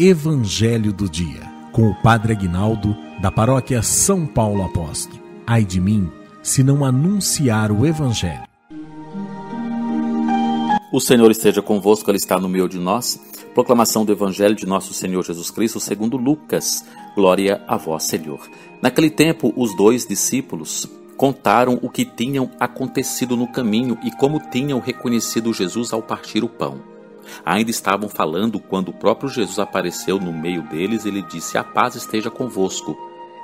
Evangelho do Dia, com o Padre Aguinaldo, da paróquia São Paulo Apóstolo. Ai de mim, se não anunciar o Evangelho. O Senhor esteja convosco, Ele está no meio de nós. Proclamação do Evangelho de nosso Senhor Jesus Cristo, segundo Lucas. Glória a vós, Senhor. Naquele tempo, os dois discípulos contaram o que tinham acontecido no caminho e como tinham reconhecido Jesus ao partir o pão. Ainda estavam falando quando o próprio Jesus apareceu no meio deles e lhe disse: A paz esteja convosco.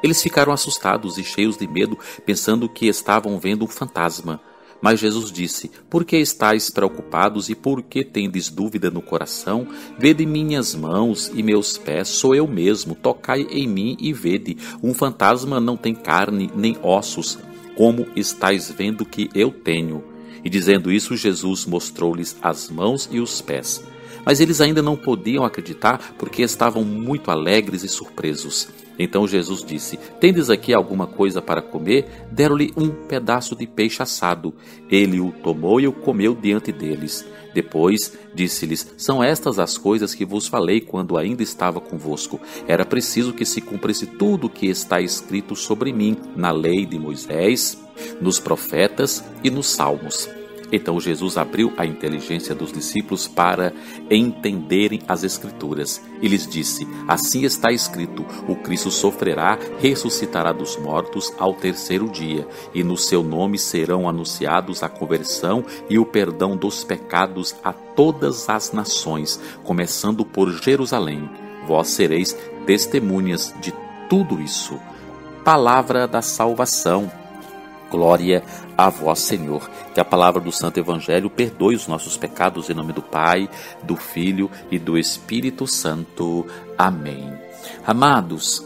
Eles ficaram assustados e cheios de medo, pensando que estavam vendo um fantasma. Mas Jesus disse: Por que estáis preocupados e por que tendes dúvida no coração? Vede minhas mãos e meus pés, sou eu mesmo. Tocai em mim e vede. Um fantasma não tem carne nem ossos, como estáis vendo que eu tenho. E dizendo isso, Jesus mostrou-lhes as mãos e os pés. Mas eles ainda não podiam acreditar porque estavam muito alegres e surpresos. Então Jesus disse: Tendes aqui alguma coisa para comer? Deram-lhe um pedaço de peixe assado. Ele o tomou e o comeu diante deles. Depois disse-lhes: São estas as coisas que vos falei quando ainda estava convosco. Era preciso que se cumprisse tudo o que está escrito sobre mim na lei de Moisés, nos profetas e nos salmos. Então Jesus abriu a inteligência dos discípulos para entenderem as Escrituras e lhes disse: Assim está escrito: o Cristo sofrerá, ressuscitará dos mortos ao terceiro dia, e no seu nome serão anunciados a conversão e o perdão dos pecados a todas as nações, começando por Jerusalém. Vós sereis testemunhas de tudo isso. Palavra da salvação. Glória a vós, Senhor. Que a palavra do Santo Evangelho perdoe os nossos pecados em nome do Pai, do Filho e do Espírito Santo. Amém. Amados,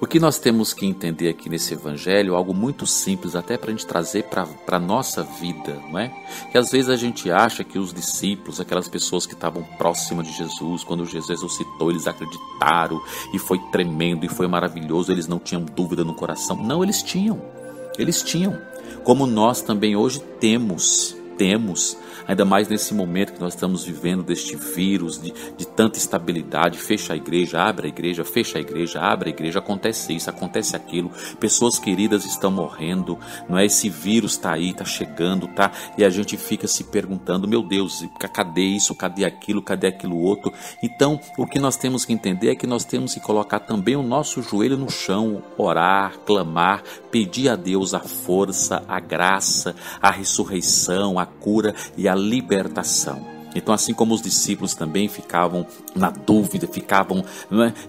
o que nós temos que entender aqui nesse Evangelho, algo muito simples, até para a gente trazer para a nossa vida, não é? Que às vezes a gente acha que os discípulos, aquelas pessoas que estavam próximas de Jesus, quando Jesus ressuscitou, eles acreditaram e foi tremendo e foi maravilhoso, eles não tinham dúvida no coração. Não, eles tinham. Eles tinham, como nós também hoje temos, temos ainda mais nesse momento que nós estamos vivendo deste vírus, de, de tanta instabilidade. Fecha a igreja, abre a igreja, fecha a igreja, abre a igreja, acontece isso, acontece aquilo. Pessoas queridas estão morrendo, não é? Esse vírus está aí, está chegando, tá? E a gente fica se perguntando, meu Deus, cadê isso, cadê aquilo, cadê aquilo outro? Então, o que nós temos que entender é que nós temos que colocar também o nosso joelho no chão, orar, clamar, pedir a Deus a força, a graça, a ressurreição, a cura e a libertação. Então, assim como os discípulos também ficavam na dúvida, ficavam.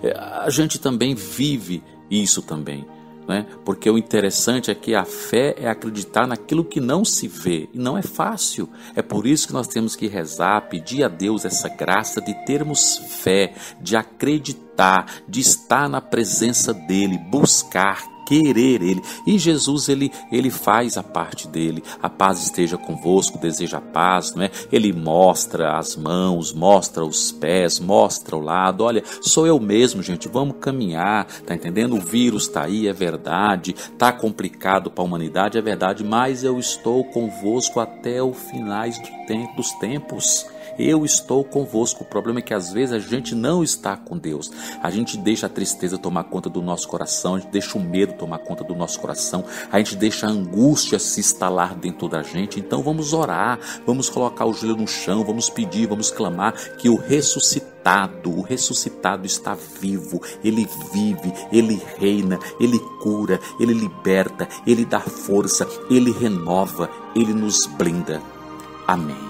É? A gente também vive isso também. É? Porque o interessante é que a fé é acreditar naquilo que não se vê, e não é fácil. É por isso que nós temos que rezar, pedir a Deus essa graça de termos fé, de acreditar, de estar na presença dEle, buscar, querer Ele. E Jesus, ele, ele faz a parte dele. A paz esteja convosco, deseja a paz, não é? Ele mostra as mãos, mostra os pés, mostra o lado. Olha, sou eu mesmo, gente, vamos caminhar, tá entendendo? O vírus tá aí, é verdade, tá complicado para a humanidade, é verdade, mas eu estou convosco até o finais do tempo, dos tempos. Eu estou convosco. O problema é que às vezes a gente não está com Deus. A gente deixa a tristeza tomar conta do nosso coração, a gente deixa o medo tomar conta do nosso coração, a gente deixa a angústia se instalar dentro da gente. Então vamos orar, vamos colocar o joelho no chão, vamos pedir, vamos clamar que o ressuscitado, o ressuscitado está vivo, ele vive, ele reina, ele cura, ele liberta, ele dá força, ele renova, ele nos blinda. Amém.